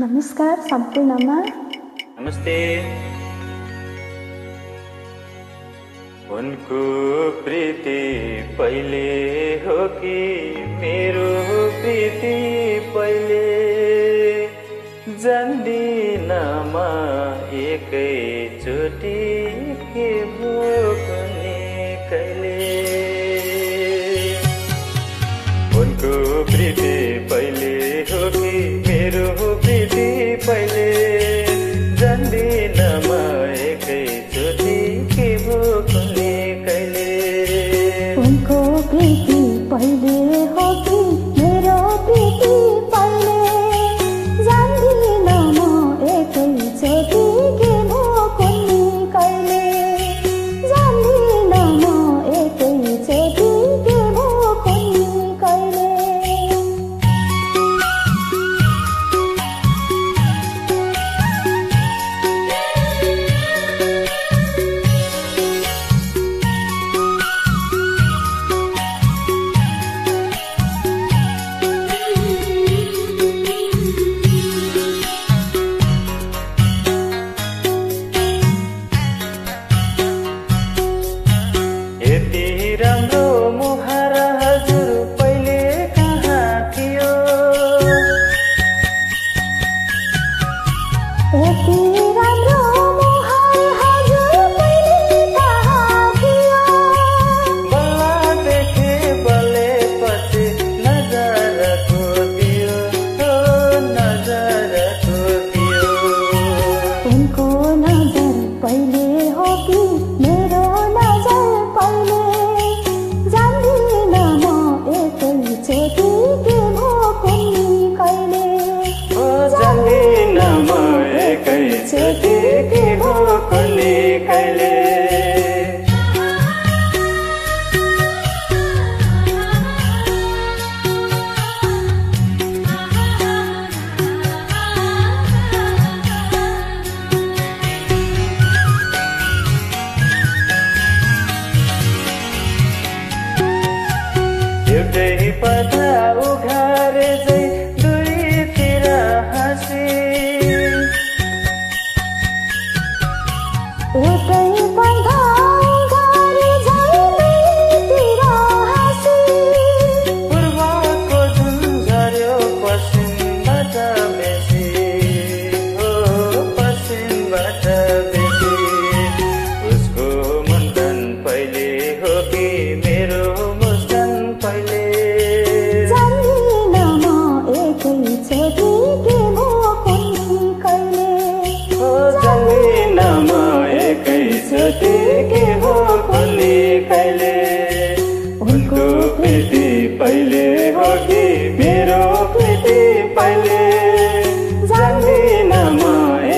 नमस्कार सम्पूर्णमा नमस्ते। उनको प्रीति पहिले हो कि मेरो प्रीति पहिले? जान्दिनमा एकै tirando छुटे के हो खोली कहिले उनको प्रीति पहिले हो कि पहिले। जान्दिन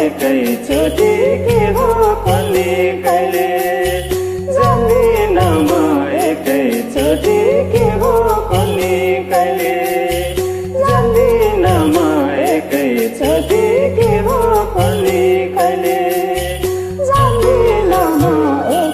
एकैचोटि के हो खोली कहिले जान्दिन एकै एकैचोटि के हो खोली कहिले जान्दिन एकै एकैचोटि